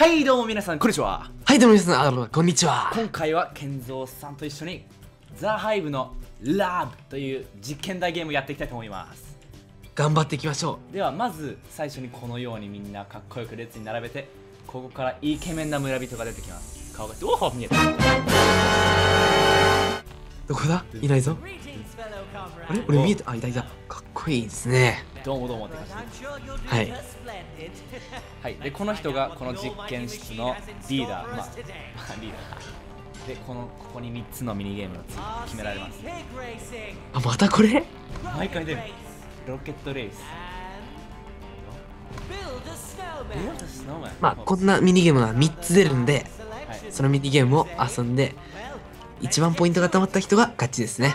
はいどうも皆さんこんにちははい、どうも皆さん、あの、こんにちは。今回は健三さんと一緒にザ・ハイブのラブという実験台ゲームをやっていきたいと思います頑張っていきましょではまず最初にこのようにみんなかっこよく列に並べてここからイケメンな村人が出てきます顔がおお見えたう。どこだ？いないぞ。あれ？俺見えた？あ、いたいた。かっこいいですね。どうもどうもって感じで。はい。はい。でこの人がこの実験室のリーダー。まあまあリーダー。でこのここに3つのミニゲームがつ決められます。あ、またこれ？毎回出る。ロケットレース。まあ、こんなミニゲームが3つ出るんで、はい。そのミニゲームを遊んで、一番ポイントが溜まった人が勝ちですね。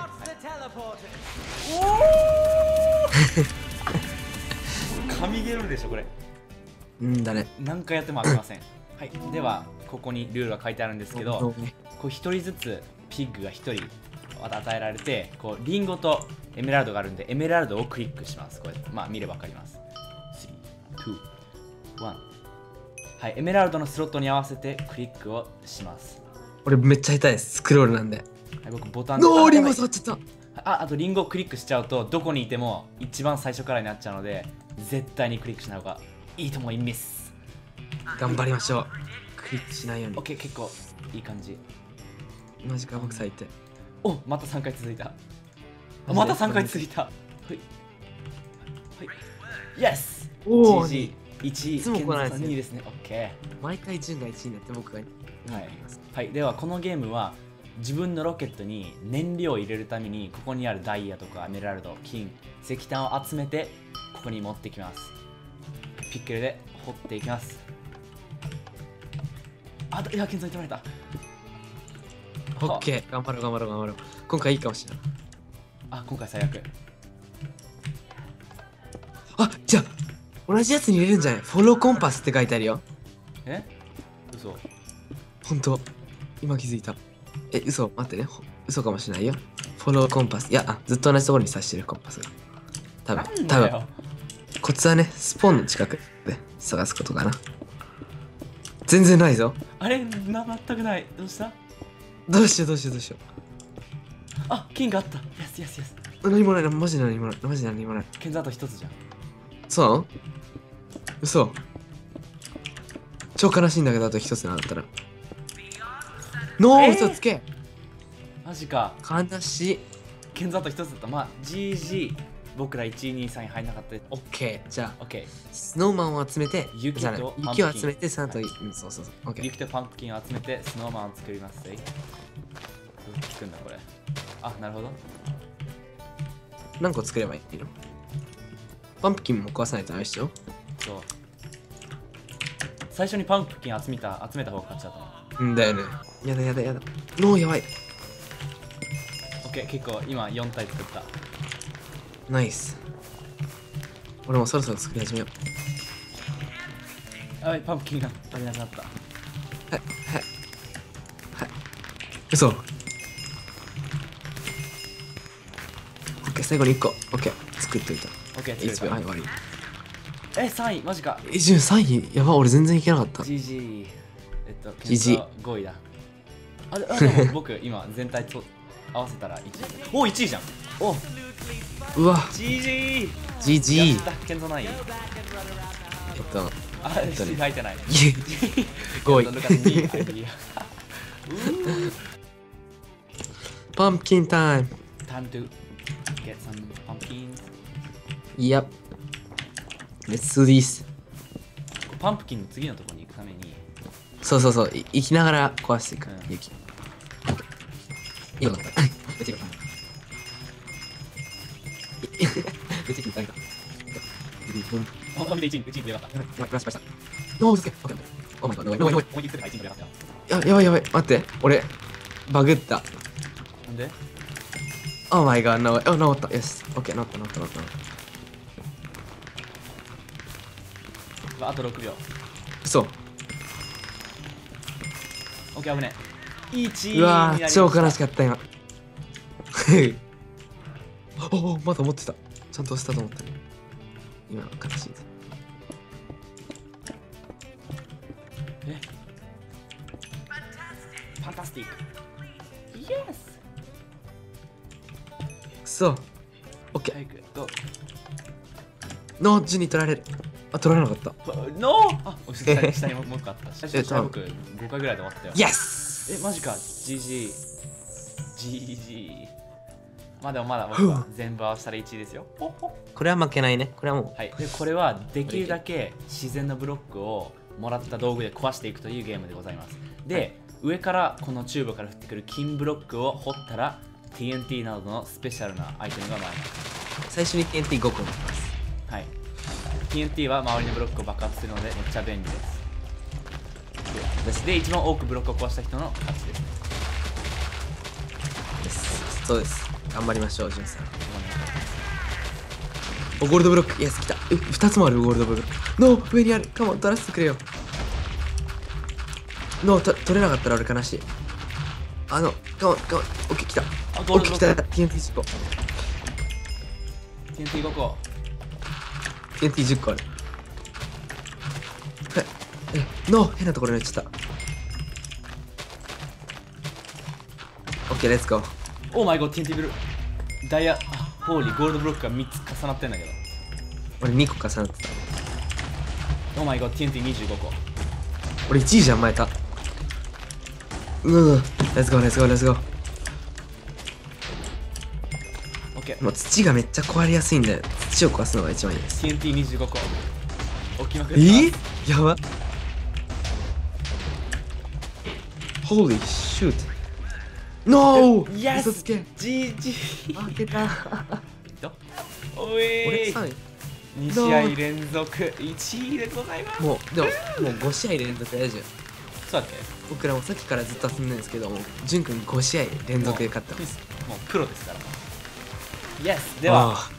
神ゲームでしょこれ。うんだね。何回やっても飽きません。はい。ではここにルールが書いてあるんですけどこう一人ずつピッグが一人与えられてこうリンゴとエメラルドがあるんでエメラルドをクリックします。これまあ見ればわかります。321はい。エメラルドのスロットに合わせてクリックをします。俺めっちゃ下手です。スクロールなんで。はい僕ボタンノーリンゴあ触っちゃった。ああとリンゴをクリックしちゃうとどこにいても一番最初からになっちゃうので絶対にクリックしない方がいいと思います。頑張りましょう。クリックしないように。OK 結構いい感じ。マジか僕最低。おまた3回続いた。あまた3回続いた。はい。はい。イエスおお GG 1位。いつも来ないです。ね2位ですね。OK 毎回順が1位になって僕が2位にはない。はい、ではこのゲームは自分のロケットに燃料を入れるためにここにあるダイヤとかエメラルド金石炭を集めてここに持ってきます。ピッケルで掘っていきます。あいや建造に取られた。オッケー。頑張ろう頑張ろう頑張ろう。今回いいかもしれない。あ今回最悪。あじゃあ同じやつに入れるんじゃない？フォローコンパスって書いてあるよ。え？嘘。ほんと今気づいた。え嘘？待ってね。ほ嘘かもしれないよ。フォローコンパス。いやあずっと同じところに刺してるコンパス。が多分。多分コツはねスポーンの近くで探すことかな。全然ないぞ。あれな全くない。どうした？どうしようどうしようどうしよあ金があった。イエスイエスイエスう何もないな。マジで何もない。マジで何もない。建造あと一つじゃん。そうなの？嘘。超悲しいんだけどあと一つなかったら。ノー？えー嘘つけ。マジか。悲しい。建造あと一つだった。まあ GG 僕ら1位2位3位入んなかったオッケーじゃあ OK スノーマンを集めて雪とンプキン。雪を集めてサンと、はいうんそうそうそうオッケー雪とパンプキンを集めてスノーマンを作ります。ぜ聞くんだこれ。あなるほど。何個作ればいいの？パンプキンも壊さないとダメですよ。そう。最初にパンプキン集めた集めた方が勝っちゃったう。んだよね。やだやだやだ。ノーやばい。OK 結構今4体作ったナイス俺もそろそろ作り始めよう。はいパンプキンが足りなくなった。はいはい。はい。嘘。オッケー最後に1個。オッケー作っといた。OK 1作れた。秒はい終わり。え3位？マジか。えじゃあ3位？やば俺全然いけなかった。GG えっと GG 5位だ。あれあでも僕今全体と合わせたら1位。お1位じゃん。おうわた健三ないえっとあ、えっとね書いてない。5位. Pumpkin time Time to get some pumpkins. Yep Let's do this パンプキンの次のところに行くために、そうそうそう、い生きながら壊していくうん。雪。よかった。めっちゃよかった。あ、これで1位、1位でよかった。やばい、やばい、失敗した。ノースケ。オッケー。 Oh my god、oh my god。思い切って1位でよかった。ややばいやばい、待って。俺、バグった。なんでオーマイガー、ノー、あ、治った。よし。オッケー、治った、治った、治った。あと6秒。そう。OK、危ねえ。1位うわー、超悲しかっかった、今。おお、まだ持ってた。ちゃんとしたと思った。ね。今の悲しい。です。え？ファンタスティック。イエスくそオッケー早くゴのジュに取られる。あ取られなかった。ーノーあ下に下にもう一個あった。最初え下僕5回ぐらいで終わったよ。イエスえマジか。GG GG まあでもまだ僕は全部合わせたら1位ですよ。これは負けないね。これはもはい、でこれはできるだけ自然なブロックをもらった道具で壊していくというゲームでございます。で、上からこのチューブから降ってくる金ブロックを掘ったら TNT などのスペシャルなアイテムがもらえます。う最初に TNT5 個持ってます。はい。TNT は周りのブロックを爆発するのでめっちゃ便利です。で一番多くブロックを壊した人の勝ちです。ねです。そうです頑張りましょうジュンさん。おゴールドブロック。 Yes 来た。え2つもあるゴールドブロック。 No 上にある come on 取らせてくれよ。 No と取れなかったら俺悲しい。あの come on come on オッケー来た。あオッケー。来たゴールドブロック TNT10 個 TNT5 個 TNT10 個ある。ええ no 変なところに落ちたオッケー let's goオーマイゴー TNT ブルダイヤあホーリーゴールドブロックが3つ重なってんだけど。俺2個重なってた。 Oh my god TNT25 個。俺1位じゃん前たうんレッツゴーレッツゴーレッツゴー OK もう土がめっちゃ壊れやすいんで土を壊すのが一番いいです。TNT25 個。置きまくえってます。ー、やば。Holy shoot No! イエス嘘つけ GG 負けたお俺い3 2試合連続1位でございます位もうでももう5試合連続やじゃんそうだっけ僕らもさっきからずっと遊んでるんですけども潤くん5試合連続で勝ってますもうプロですからイエスではあ